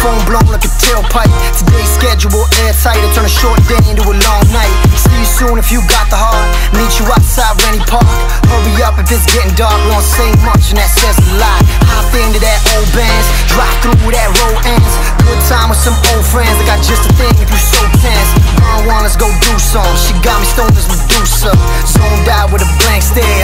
phone blown like a tailpipe. Today's schedule airtight. I turn a short day into a long night. See you soon if you got the heart. Meet you outside Rennie Park. Hurry up if it's getting dark. We won't say much and that says a lot. Hop into that old Benz. Drive through that road ends. Good time with some old friends. I got just a thing if you so tense. Let's go do some. She got me stoned as Medusa. Zoned out with a blank stare.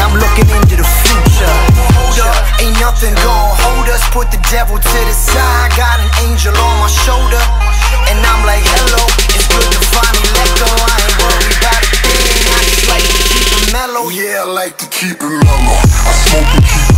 Nothing gon' hold us. Put the devil to the side. Got an angel on my shoulder. And I'm like, hello, it's good to finally let go. I ain't worried about a thing. I just like to keep it mellow. Yeah, I like to keep it mellow. I smoke and keep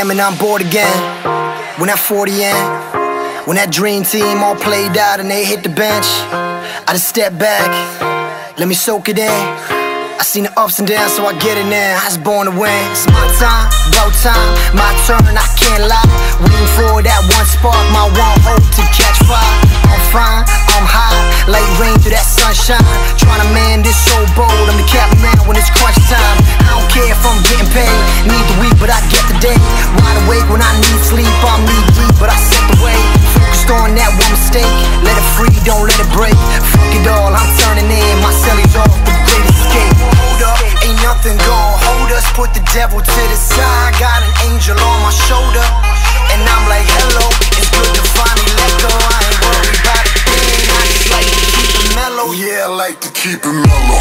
a.m. and I'm bored again. When that 40 in, when that dream team all played out and they hit the bench, I just step back, let me soak it in. I seen the ups and downs, so I get it in. I was born to win. It's my time, about time, my turn, I can't lie. Waiting for that one spark, my one hope to catch fire. I'm fine, I'm high, like rain through that sunshine. Trying to man this so bold, I'm the captain when it's crunch time. I don't care if I'm getting paid, keep it mellow.